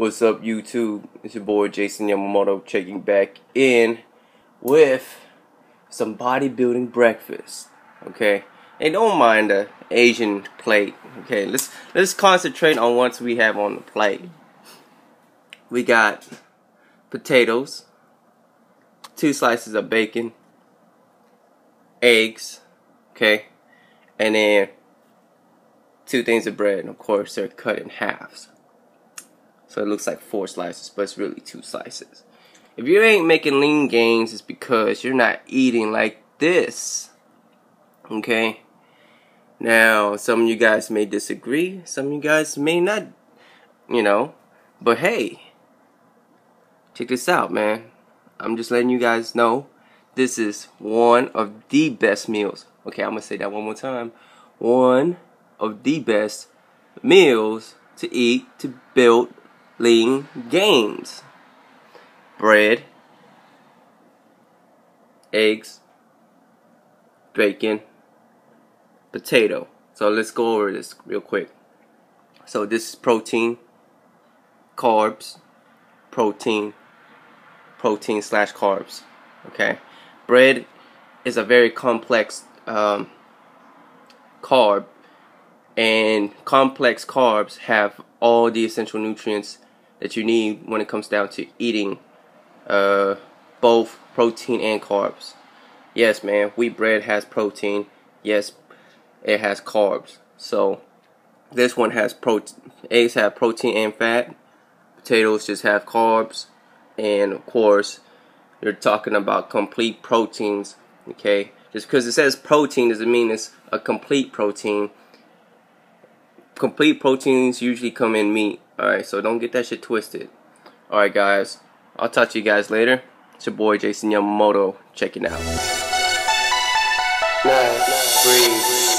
What's up, YouTube? It's your boy Jason Yamamoto checking back in with some bodybuilding breakfast. Okay, and don't mind the Asian plate. Okay, let's let's concentrate on what we have on the plate. We got potatoes, two slices of bacon, eggs, okay, and then two things of bread. And of course, they're cut in halves. So it looks like four slices, but it's really two slices. If you ain't making lean gains, it's because you're not eating like this. Okay? Now, some of you guys may disagree, some of you guys may not, you know, but hey, check this out, man. I'm just letting you guys know this is one of the best meals. Okay, I'm gonna say that one more time. One of the best meals to eat to build lean gains. Bread, eggs, bacon, potato. So let's go over this real quick. So this is protein, carbs, protein, protein slash carbs. Okay, bread is a very complex um, carb, and complex carbs have all the essential nutrients that you need when it comes down to eating uh, both protein and carbs. Yes, man, wheat bread has protein. Yes, it has carbs. So this one has protein. Eggs have protein and fat. Potatoes just have carbs, and of course, you're talking about complete proteins. Okay, just because it says protein doesn't mean it's a complete protein. Complete proteins usually come in meat. Alright, so don't get that shit twisted. Alright, guys. I'll talk to you guys later. It's your boy Jason Yamamoto checking out. Nice, breathe.